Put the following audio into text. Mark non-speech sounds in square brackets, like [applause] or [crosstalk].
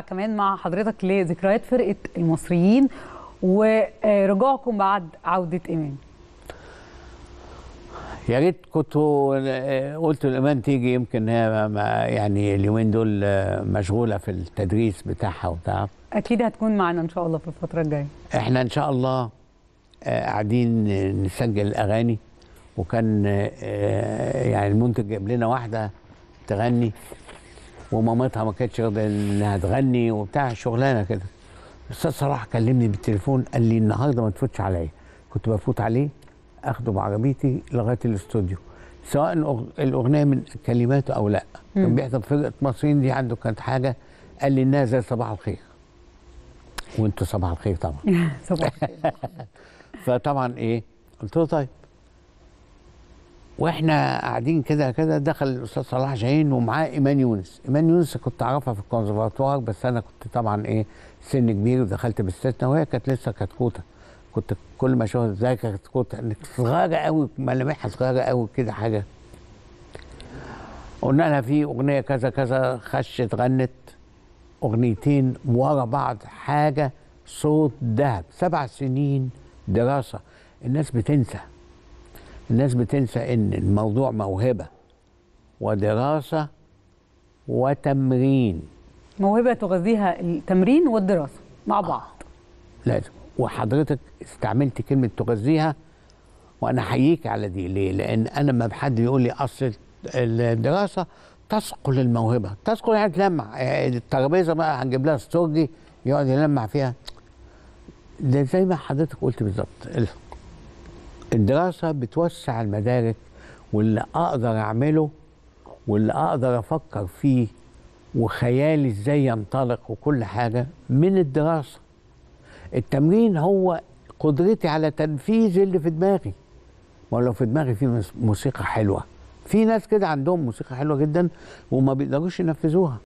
كمان مع حضرتك لذكريات فرقة المصريين ورجوعكم بعد عودة إيمان. يا ريت كنتوا آه، قلتوا الإيمان تيجي يمكن هي يعني اليومين دول مشغولة في التدريس بتاعها وبتاع. أكيد هتكون معنا إن شاء الله في الفترة الجاية. إحنا إن شاء الله آه، قاعدين نسجل أغاني وكان آه، يعني المنتج جاب لنا واحدة تغني. ومامتها ما كانتش راضية إنها تغني وبتاع شغلانة كده. الأستاذ صلاح كلمني بالتليفون قال لي النهارده ما تفوتش عليا. كنت بفوت عليه أخده بعربيتي لغاية الاستوديو. سواء الأغنية من كلماته أو لأ. كان بيحضر فرقة مصريين دي عنده كانت حاجة. قال لي إنها زي صباح الخير. وأنتوا صباح الخير طبعا. [laughs] صباح الخير. [laughs] فطبعا إيه قلت له طيب. وإحنا قاعدين كده كده دخل الأستاذ صلاح جاهين ومعاه إيمان يونس. إيمان يونس كنت أعرفها في الكونسرفاتوار بس أنا كنت طبعا إيه سن كبير ودخلت بالستة وهي كانت لسه كتكوتة. كنت كل ما أشوفها إزاي كتكوتة صغيرة قوي ملامحها صغيرة قوي كده حاجة. قلنا لها في أغنية كذا كذا خشت غنت أغنيتين ورا بعض حاجة صوت ذهب سبع سنين دراسة. الناس بتنسى. الناس بتنسى إن الموضوع موهبة ودراسة وتمرين. موهبة تغذيها التمرين والدراسة مع بعض. لازم. وحضرتك استعملت كلمة تغذيها وأنا أحييك على دي. ليه؟ لأن أنا لما حد يقول لي أصل الدراسة تثقل الموهبة، تثقل يعني تلمع. يعني الترابيزة بقى هنجيب لها استورجي يقعد يلمع فيها. ده زي ما حضرتك قلت بالظبط. ال- الدراسة بتوسع المدارك واللي أقدر أعمله واللي أقدر أفكر فيه وخيالي إزاي ينطلق وكل حاجة من الدراسة. التمرين هو قدرتي على تنفيذ اللي في دماغي. ما لو في دماغي في موسيقى حلوة. في ناس كده عندهم موسيقى حلوة جدا وما بيقدروش ينفذوها.